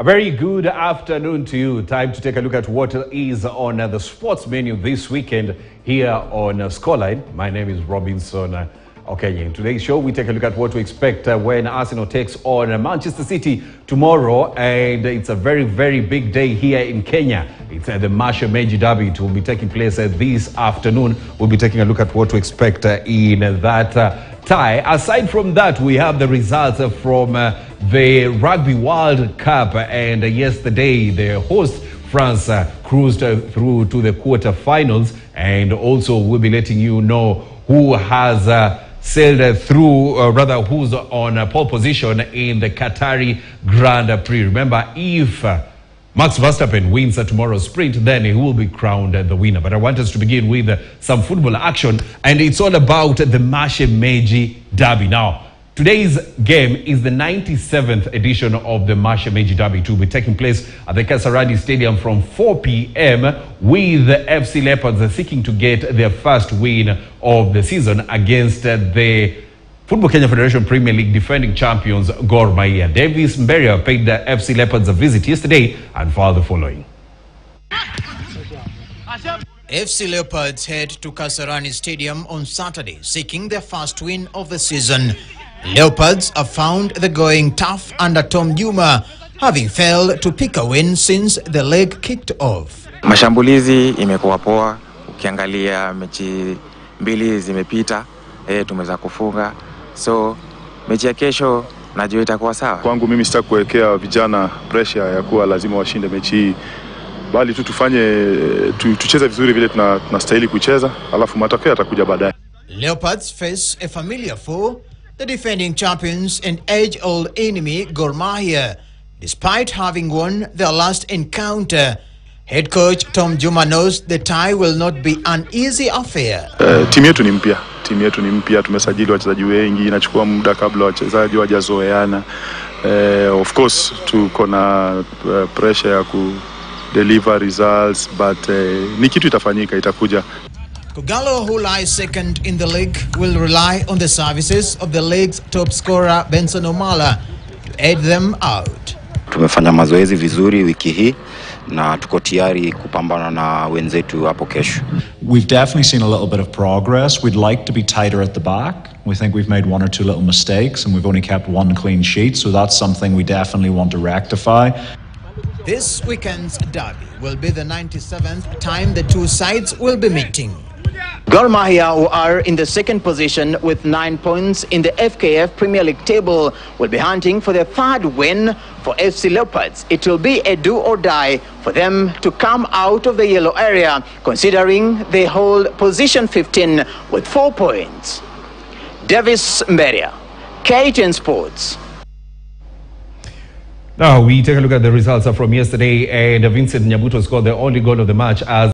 A very good afternoon to you. Time to take a look at what is on the sports menu this weekend here on Scoreline. My name is Robinson uh, Okenye. In today's show, we take a look at what to expect uh, when Arsenal takes on Manchester City tomorrow. And it's a very, very big day here in Kenya. It's uh, the Mashemeji Derby. It will be taking place this afternoon. We'll be taking a look at what to expect in that tie. Aside from that, we have the results from uh, the Rugby World Cup. And uh, yesterday, the host France uh, cruised uh, through to the quarterfinals. And also, we'll be letting you know who has. Uh, sailed through, uh, rather, who's on pole position in the Qatari Grand Prix. Remember, if uh, Max Verstappen wins at tomorrow's sprint, then he will be crowned the winner. But I want us to begin with uh, some football action, and it's all about the Mashemeji Derby. Now, today's game is the 97th edition of the Mashemeji Derby. Will be taking place at the Kasarani Stadium from 4 p.m. with FC Leopards seeking to get their first win of the season against uh, the Football Kenya Federation Premier League defending champions Gor Mahia. Davis Mberia paid the FC Leopards a visit yesterday and filed the following. FC Leopards head to Kasarani Stadium on Saturday, seeking their first win of the season. Leopards have found the going tough under Tom Juma, having failed to pick a win since the leg kicked off. Mashambulizi imekuwa poa, ukiangalia mechi mbili zimepita, eh, tumeweza kufunga, so mechi ya kesho najua itakuwa sawa. Kwangu mimi sitaki kuwekea vijana pressure ya kuwa lazima washinde mechi hii, bali tu tufanye tu, tucheze vizuri vile tuna- tunastahili kucheza, alafu matokeo yatakuja baadaye. Leopards face a familiar foe, the defending champions and age-old enemy Gor Mahia, despite having won their last encounter. Head coach Tom Juma knows the tie will not be an easy affair. Uh, timu yetu ni mpya, timu yetu ni mpya, tumesajili wachezaji wengi, inachukua muda kabla wachezaji wajazoeana. Eh, of course tuko na eh, pressure ya ku deliver results but eh, ni kitu itafanyika, itakuja. Kogalo, who lies second in the league, will rely on the services of the league's top scorer Benson Omala to aid them out. Tumefanya mazoezi vizuri wiki hii na tuko tayari kupambana na wenzetu hapo kesho. We've definitely seen a little bit of progress. We'd like to be tighter at the back. We think we've made one or two little mistakes and we've only kept one clean sheet, so that's something we definitely want to rectify. This weekend's derby will be the 97th time the two sides will be meeting. Gor Mahia, who are in the second position with nine points in the FKF Premier League table, will be hunting for their third win for FC Leopards. It will be a do or die for them to come out of the yellow area, considering they hold position 15 with four points. Davis Mberia, KTN Sports. Now we take a look at the results from yesterday, and Vincent Nyabuto scored the only goal of the match as